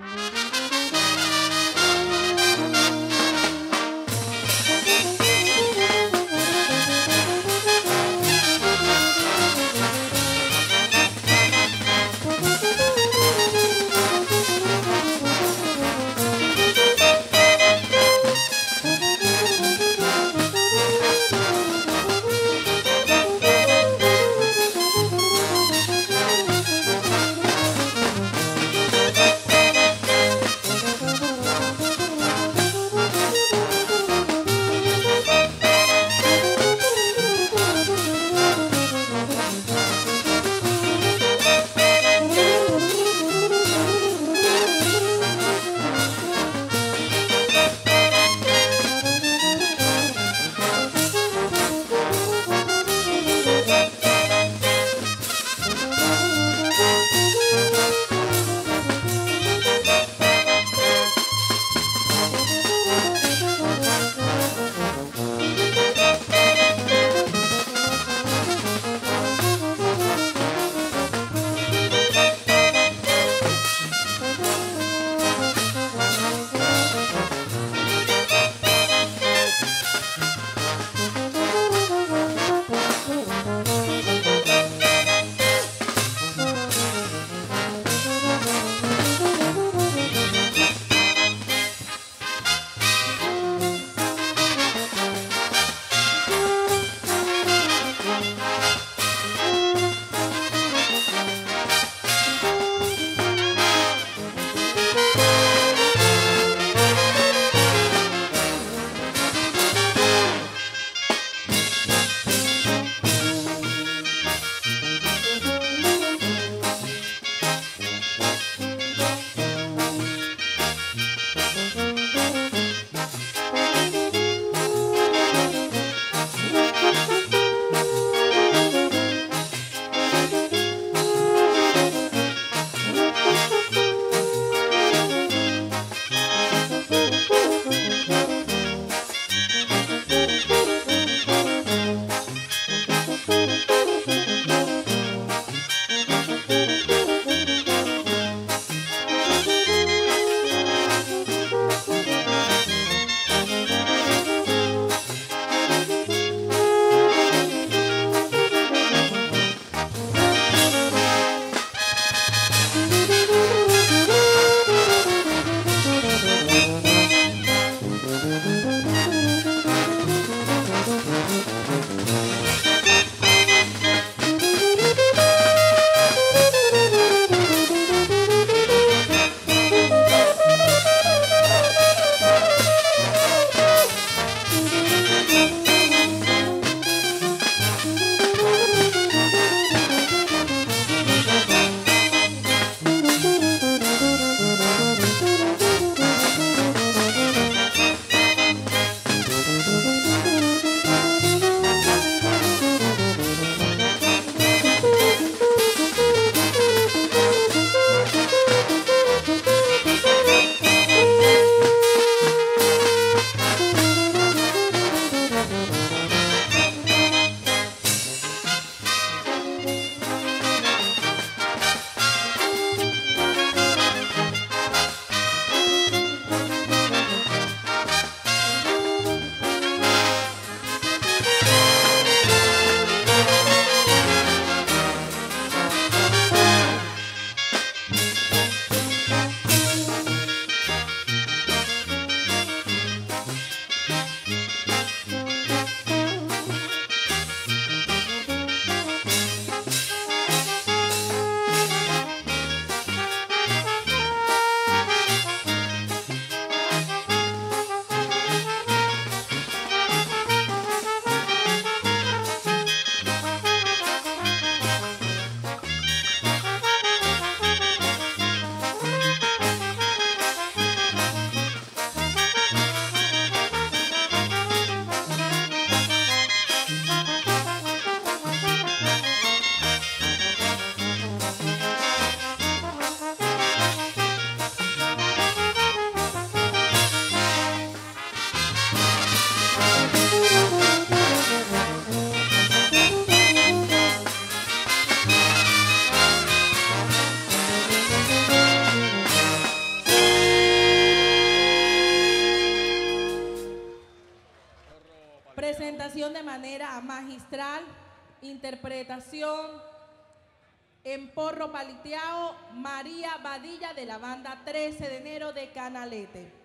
Bye. De manera magistral, interpretación en porro paliteado, María Badilla de la banda 13 de enero de Canalete.